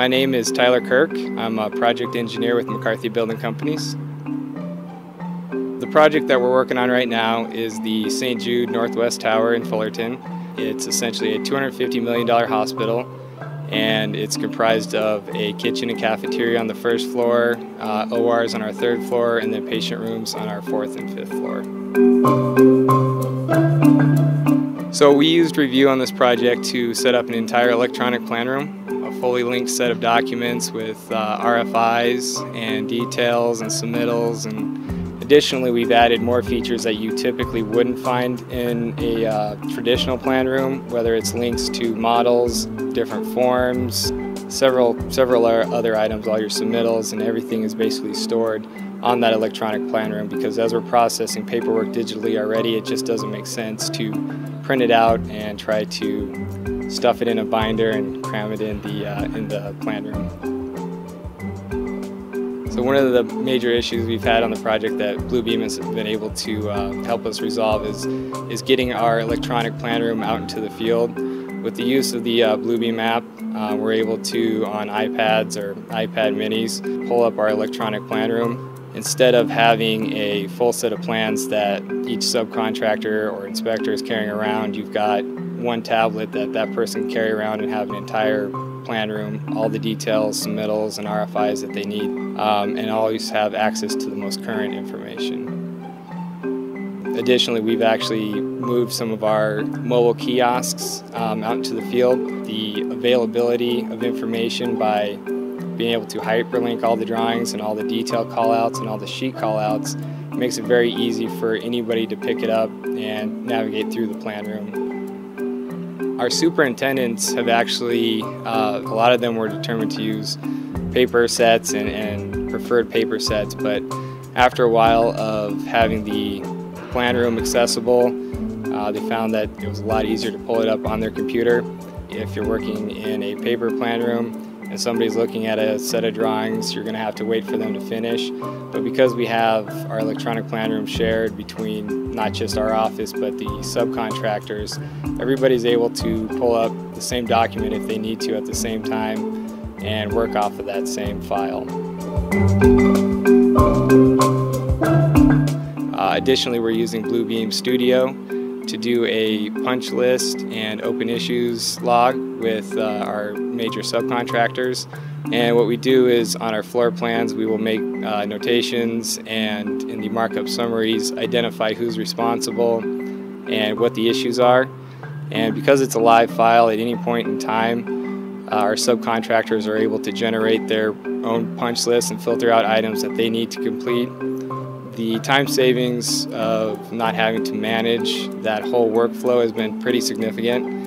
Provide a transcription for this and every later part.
My name is Tyler Kirk. I'm a project engineer with McCarthy Building Companies. The project that we're working on right now is the St. Jude Northwest Tower in Fullerton. It's essentially a $250 million hospital and it's comprised of a kitchen and cafeteria on the first floor, uh, ORs on our third floor, and then patient rooms on our fourth and fifth floor. So we used Revu on this project to set up an entire electronic plan room, fully linked set of documents with uh, RFIs and details and submittals and Additionally, we've added more features that you typically wouldn't find in a uh, traditional plan room, whether it's links to models, different forms, several, several other items, all your submittals, and everything is basically stored on that electronic plan room because as we're processing paperwork digitally already, it just doesn't make sense to print it out and try to stuff it in a binder and cram it in the, uh, in the plan room. So one of the major issues we've had on the project that Bluebeam has been able to uh, help us resolve is, is getting our electronic plan room out into the field. With the use of the uh, Bluebeam app, uh, we're able to, on iPads or iPad minis, pull up our electronic plan room. Instead of having a full set of plans that each subcontractor or inspector is carrying around, you've got one tablet that that person can carry around and have an entire plan room, all the details, submittals, and RFIs that they need, um, and always have access to the most current information. Additionally, we've actually moved some of our mobile kiosks um, out into the field. The availability of information by being able to hyperlink all the drawings and all the detail callouts and all the sheet callouts makes it very easy for anybody to pick it up and navigate through the plan room. Our superintendents have actually, uh, a lot of them were determined to use paper sets and, and preferred paper sets, but after a while of having the plan room accessible, uh, they found that it was a lot easier to pull it up on their computer. If you're working in a paper plan room, and somebody's looking at a set of drawings, you're going to have to wait for them to finish. But because we have our electronic plan room shared between not just our office but the subcontractors, everybody's able to pull up the same document if they need to at the same time and work off of that same file. Uh, additionally, we're using Bluebeam Studio to do a punch list and open issues log with uh, our major subcontractors. And what we do is on our floor plans, we will make uh, notations and in the markup summaries identify who's responsible and what the issues are. And because it's a live file at any point in time, uh, our subcontractors are able to generate their own punch list and filter out items that they need to complete the time savings of not having to manage that whole workflow has been pretty significant.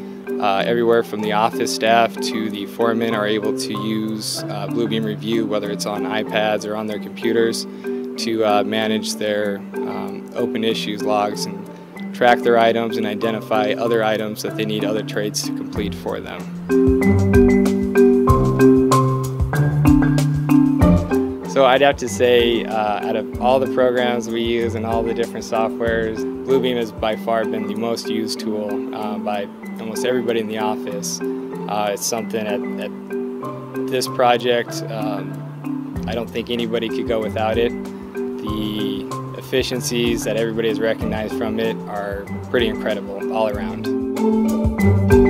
Uh, everywhere from the office staff to the foremen are able to use uh, Bluebeam Revu, whether it's on iPads or on their computers, to uh, manage their um, open issues logs and track their items and identify other items that they need other trades to complete for them. I'd have to say, uh, out of all the programs we use and all the different softwares, Bluebeam has by far been the most used tool uh, by almost everybody in the office. Uh, it's something at, at this project, um, I don't think anybody could go without it. The efficiencies that everybody has recognized from it are pretty incredible all around.